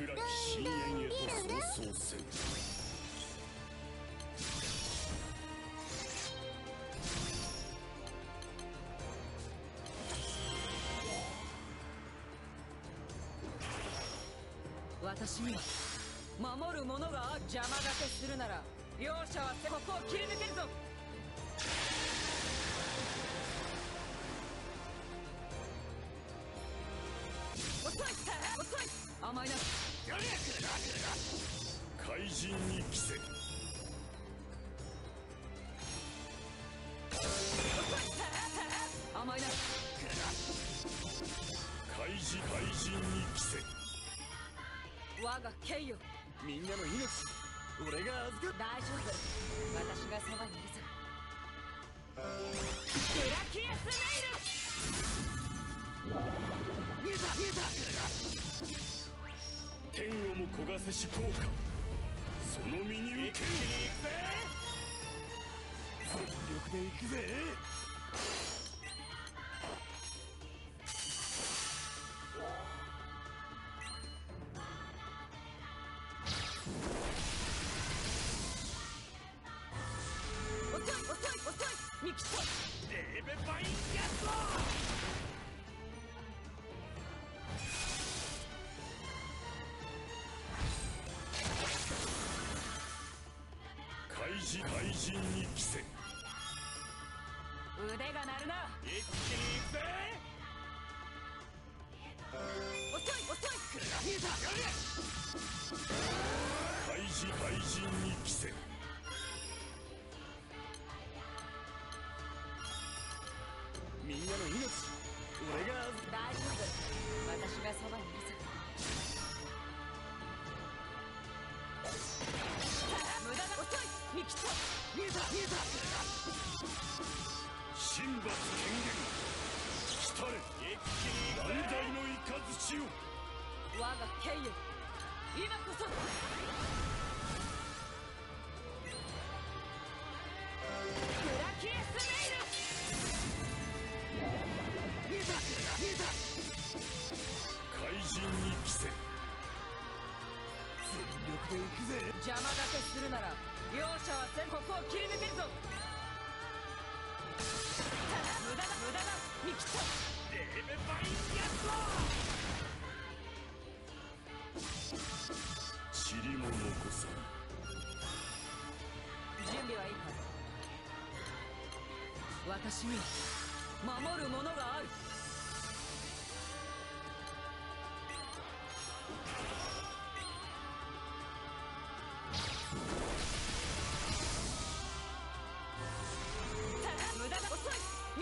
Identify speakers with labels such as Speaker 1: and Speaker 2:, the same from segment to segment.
Speaker 1: 暗き深淵へと早々せん
Speaker 2: 私には守る者が邪魔だけするなら容赦はここを切り抜けるぞ。遅い遅い。甘いな。
Speaker 1: 怪人に着せ焦がせし効果。その身に受ける。
Speaker 3: 全力で行くぜ
Speaker 1: 怪人に着せ。
Speaker 2: 腕が鳴るな。
Speaker 3: 一気に行くぜ。
Speaker 2: 遅い遅い。
Speaker 3: 見えた
Speaker 1: 怪人怪人に着せ
Speaker 2: 遅いミキト
Speaker 3: 見えた見えた
Speaker 1: 神罰権限来たれ
Speaker 3: 一気に行くぜ
Speaker 1: 断罪の雷を
Speaker 2: 我が敬よ。今こそ。グラキエスネイル
Speaker 3: 見えた見えた
Speaker 1: 怪人に着せ
Speaker 3: 全力で行くぜ
Speaker 2: 邪魔だけするなら容赦はせんここを切り抜けるぞ。無駄だ無駄だ。ミキト
Speaker 3: レベバインヤ
Speaker 1: 塵も残さ
Speaker 2: 準備はいいか。私には守るものがある。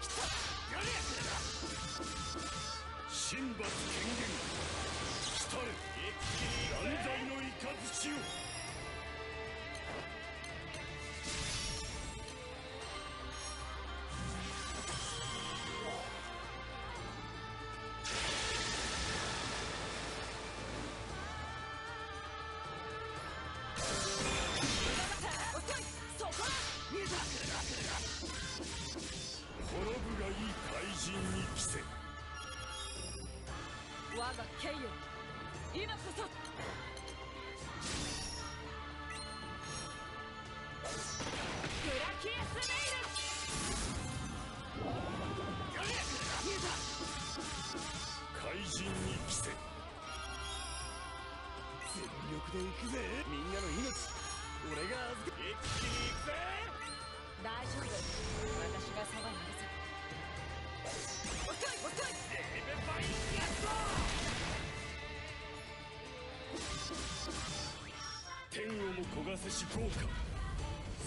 Speaker 1: 神罰権限。来たれ断罪の雷を。
Speaker 2: ザ・ケイよ今こそ。
Speaker 1: し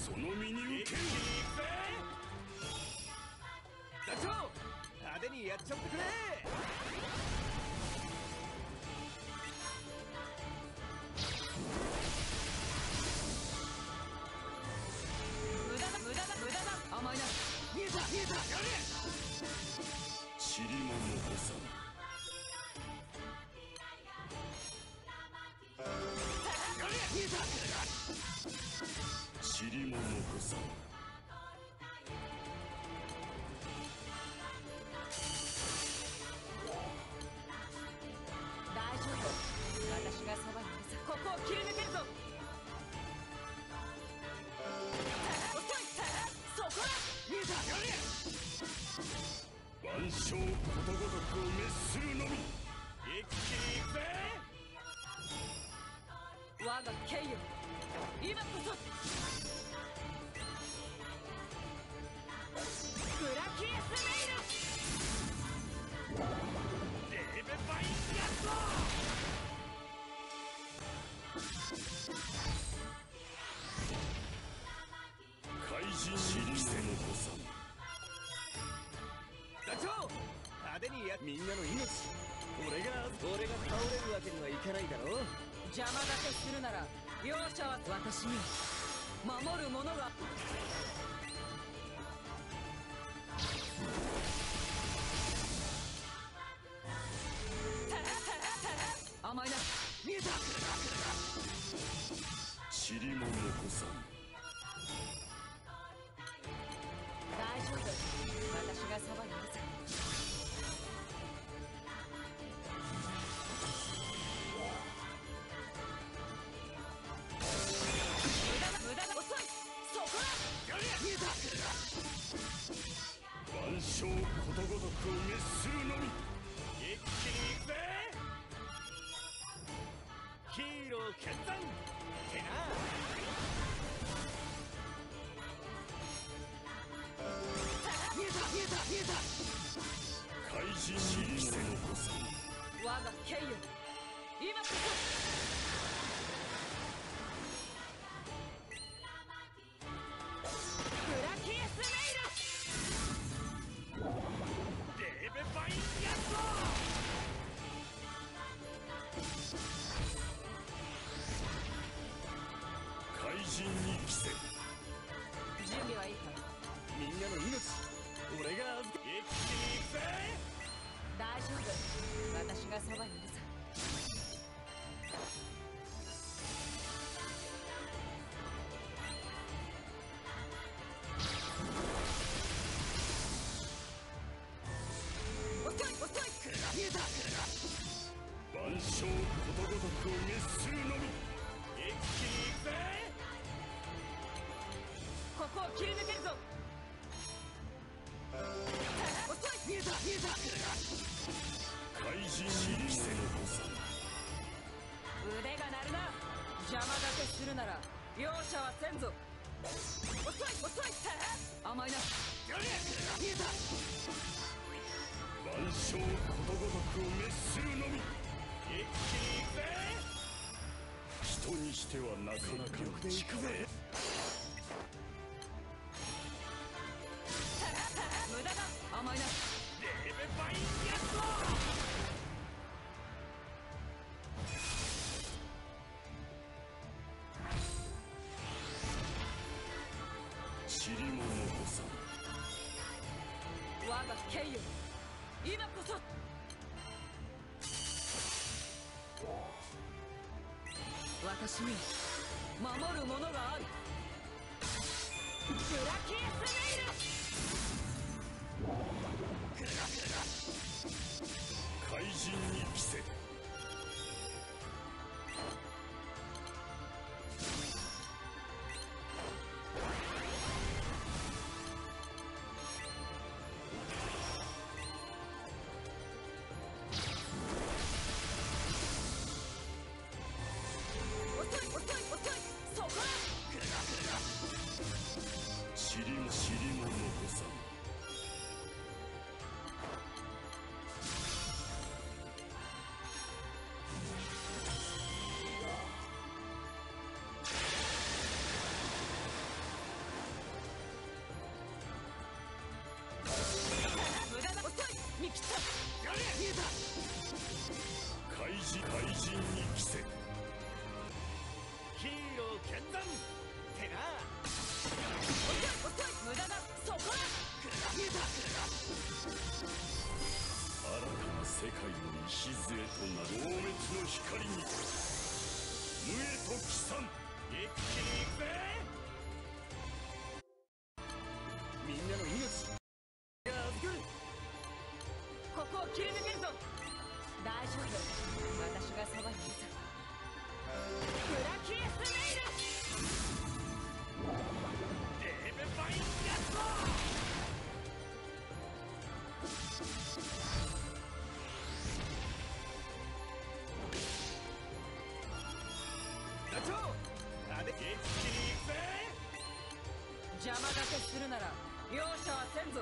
Speaker 1: その身に受ける。
Speaker 3: 団長派手にやっちゃってくれ
Speaker 2: 塵も残さ大丈夫。私が
Speaker 3: さばいさ。ここを切
Speaker 1: り抜けるぞ。
Speaker 3: やれ
Speaker 2: 万
Speaker 1: 象ことごとくを滅するのみ。一気にいくぜ。
Speaker 2: 我が剣よ今こそブラキエスメイル
Speaker 1: レーベバインヤッ怪人にしての子さん
Speaker 3: 団長派手にやみんなの命俺が俺が倒れるわけにはいかないだろ
Speaker 2: 邪魔だけするなら容赦は私に。守る者が。甘いな。見えた。
Speaker 1: チリモンの子さん。万象ことごとくを滅するのみ一気に行くぜ
Speaker 2: こ
Speaker 1: こを
Speaker 2: 切り抜けるぞ。遅い見えた見えた
Speaker 1: 怪人に着せの子さん
Speaker 2: 腕が鳴るな。邪魔だけするなら容赦はせんぞ。遅い遅い甘いな。見えた。
Speaker 1: 万象ことごとくを滅するのみ一気に行くぜ人にしてはなかなかの
Speaker 3: で行くぜ
Speaker 2: 無駄だ甘いな。
Speaker 1: レベバインヤッ
Speaker 2: しみ。守るものがある。ブラキエスメイル。グラグラ。
Speaker 1: 怪人に着せチリモチリモンの子さん怪人怪人に着せ世界の礎となる。大滅の光に。無へと帰参。一気に行くぜ。
Speaker 3: みんなの命
Speaker 2: するなら容赦はせんぞ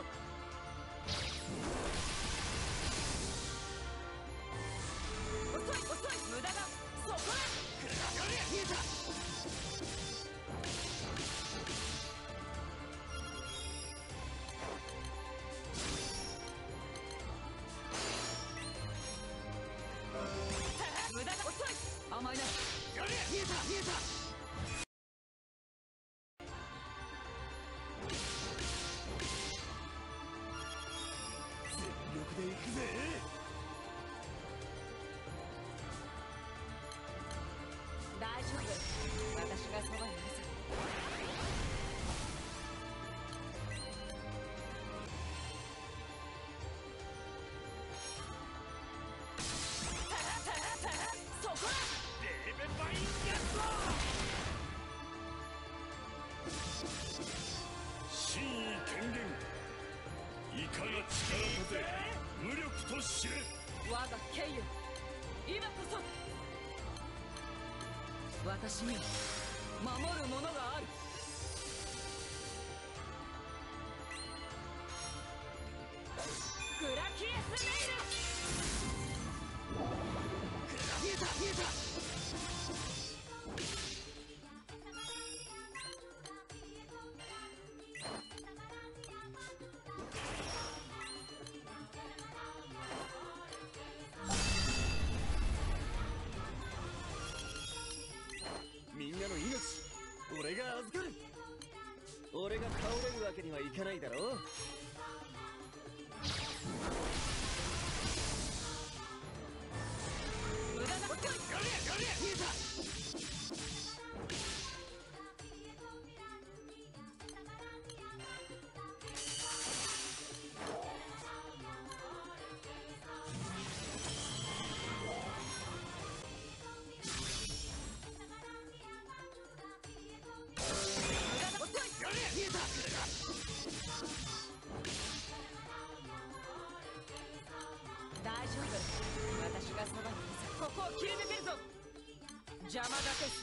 Speaker 2: 遅い遅い無駄だ。そこへ
Speaker 3: 見えた。
Speaker 2: 無駄だ。遅い。甘いな。
Speaker 3: 見えた見えた。
Speaker 2: 私には守るものが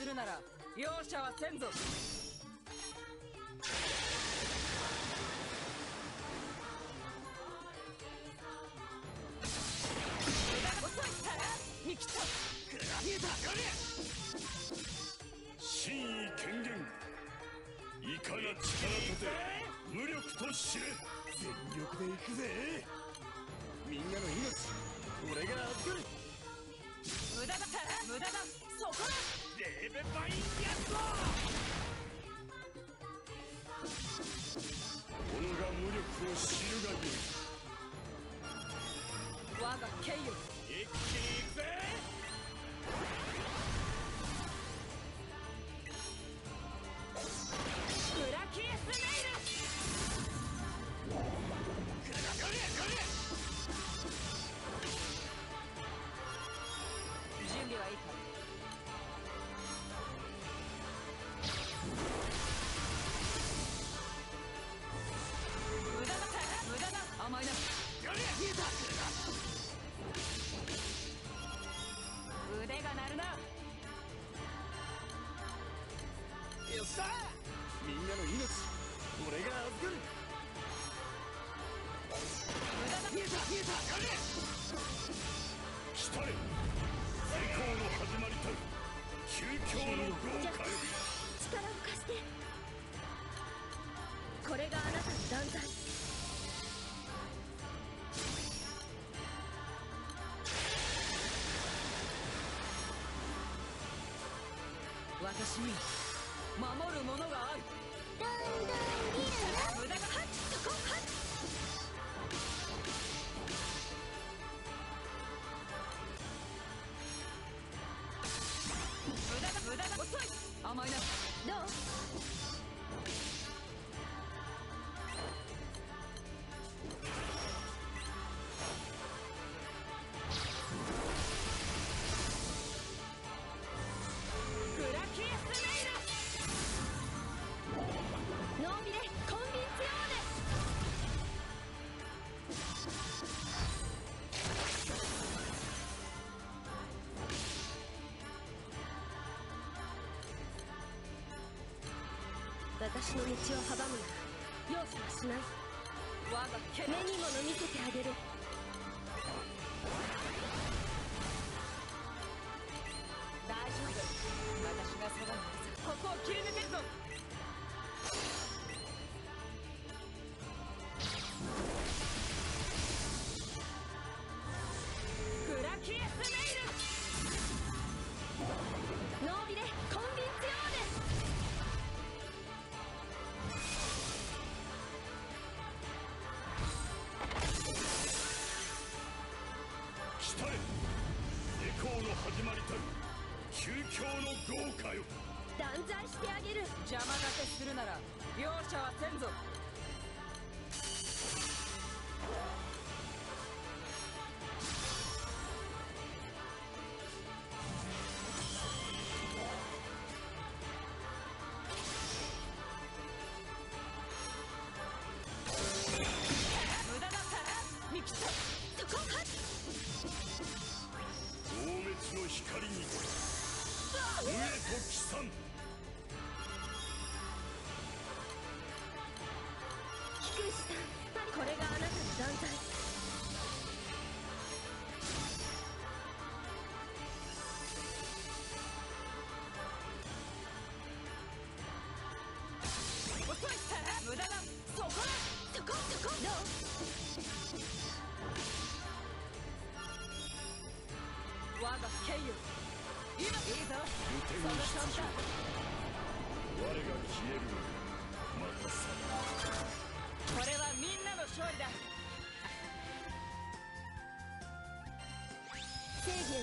Speaker 2: る
Speaker 3: な
Speaker 2: ら容赦はせんぞ。遅い見切った
Speaker 3: 見えた
Speaker 1: 真意権限いかが力とて無力と知れ
Speaker 3: 全力で行くぜみんなの命俺が預かる
Speaker 2: 無駄だ無駄だ。そこだ。
Speaker 3: レーベンバインヤスト
Speaker 1: 己が無力を知るがよい
Speaker 2: 我が剣よ私には守るものがある。
Speaker 4: どんどんギル
Speaker 2: 無駄がはっそこはっ無駄が無駄が遅い甘いな
Speaker 4: どう私の道を阻むな容赦はしない。
Speaker 2: 我が
Speaker 4: 目にもの見せてあげる。
Speaker 2: 山かけするなら両者はせんぞ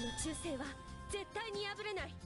Speaker 4: の忠誠は絶対に破れない。